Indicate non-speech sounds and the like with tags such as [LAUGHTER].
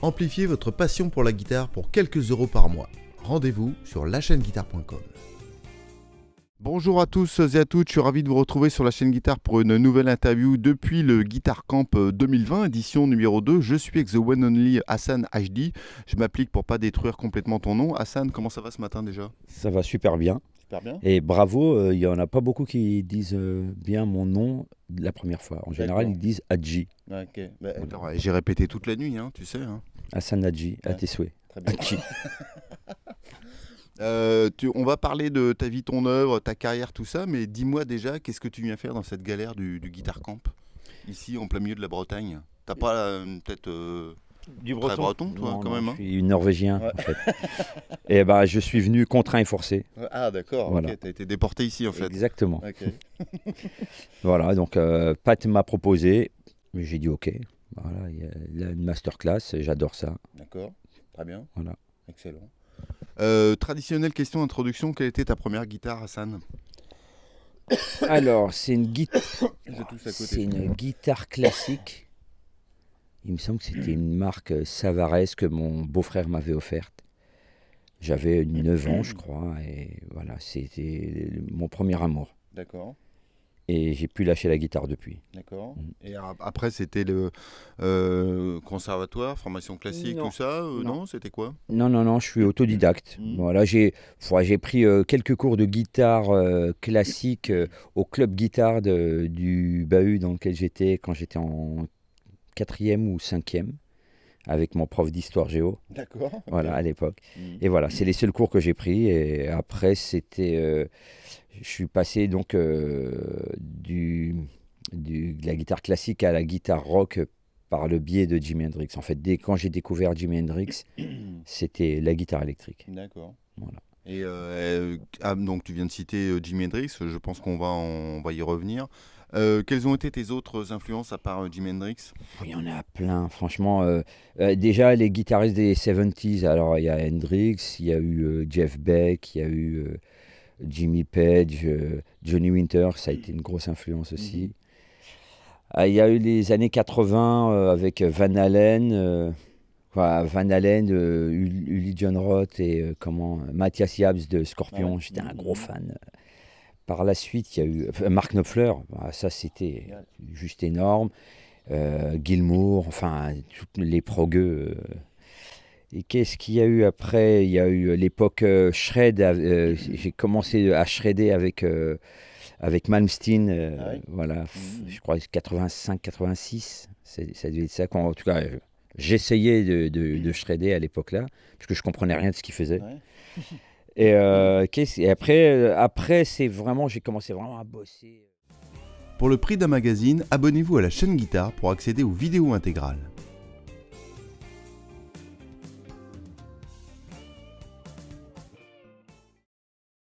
Amplifiez votre passion pour la guitare pour quelques euros par mois. Rendez-vous sur lachaîneguitare.com. Bonjour à tous et à toutes, je suis ravi de vous retrouver sur la chaîne Guitare pour une nouvelle interview depuis le Guitar Camp 2020, édition numéro 2. Je suis avec The One Only Hassan HD. Je m'applique pour pas détruire complètement ton nom. Hassan, comment ça va ce matin déjà? Ça va super bien. Super bien. Et bravo, euh, il y en a pas beaucoup qui disent euh, bien mon nom la première fois. En général, ils disent Hadji. Ok. Bah, J'ai répété toute la nuit, hein, tu sais. hein. Hassan Hadji, à tes souhaits. Très bien. Hadji. [LAUGHS] Euh, tu- on va parler de ta vie, ton œuvre, ta carrière, tout ça, mais dis-moi déjà, qu'est-ce que tu viens faire dans cette galère du, du Guitar Camp, ici en plein milieu de la Bretagne? T'as pas peut-être euh, Du très breton, toi, Non, quand non, même Je hein suis norvégien, Ouais. en fait. [LAUGHS] et ben, je suis venu contraint et forcé. Ah d'accord, Voilà. ok, t'as été déporté ici en fait. Exactement. [LAUGHS] Voilà, donc euh, Pat m'a proposé, mais j'ai dit OK. Voilà, il y a une masterclass, j'adore ça. D'accord, très bien. Voilà. Excellent. Euh, traditionnelle question d'introduction, quelle était ta première guitare, Hassan [COUGHS] Alors, c'est une [COUGHS] une guitare classique. Il me semble que c'était une marque euh, Savares que mon beau-frère m'avait offerte. J'avais 9 ans, je crois, et voilà, c'était mon premier amour. D'accord, Et j'ai pu lâcher la guitare depuis. d'accord. Mm. Et a- après, c'était le euh, conservatoire, formation classique, Non. tout ça euh, Non. Non, c'était quoi? Non, non, non, je suis autodidacte. Voilà, j'ai ouais, j'ai pris euh, quelques cours de guitare euh, classique euh, au club guitare de- du bahut dans lequel j'étais quand j'étais en quatrième ou cinquième avec mon prof d'histoire géo. D'accord. Voilà, à l'époque. Mm. Et voilà, c'est les seuls cours que j'ai pris. Et après, c'était. euh, je suis passé donc euh, du, du- de la guitare classique à la guitare rock par le biais de Jimi Hendrix. En fait, dès quand j'ai découvert Jimi Hendrix, [CLEARS THROAT] c'était la guitare électrique. D'accord. Voilà. Et euh, ah, donc tu viens de citer euh, Jimi Hendrix, je pense qu'on va, en- on va y revenir. Euh, quelles ont été tes autres influences à part euh, Jimi Hendrix? Il y en a plein, franchement. euh, déjà, les guitaristes des 70s, alors il y a Hendrix, il y a eu Jeff Beck, il y a eu Jimmy Page, Johnny Winter, ça a été une grosse influence aussi. Ah, il y a eu les années 80 euh, avec Van Halen, quoi, Van Halen, euh, Ul- Uli John Roth et euh, comment, Mathias Yabs de Scorpion, ouais. j'étais un gros fan. Par la suite, il y a eu euh, Mark Knopfler, bah, ça c'était juste énorme. Euh, Gilmour, enfin, tous les progueux. euh. Et qu'est-ce qu'il y a eu après? Il y a eu l'époque shred. J'ai commencé à shredder avec, avec Malmsteen. euh, Ah oui Voilà, Mhm. je crois 85-86. c'est- Ça devait être ça. Quand, en tout cas, j'essayais de, de, de shredder à l'époque-là, parce que je comprenais rien de ce qu'il faisait. Ouais. [LAUGHS] Et, euh, et après, euh, après c'est vraiment, j'ai commencé vraiment à bosser. Pour le prix d'un magazine, abonnez-vous à la chaîne Guitare pour accéder aux vidéos intégrales.